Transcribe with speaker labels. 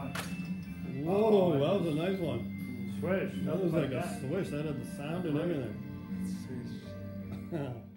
Speaker 1: one.
Speaker 2: Whoa, that was a nice one.
Speaker 1: Swish.
Speaker 2: That was
Speaker 1: like,
Speaker 2: like a
Speaker 1: that.
Speaker 2: swish. That had the sound and everything.
Speaker 3: Swish.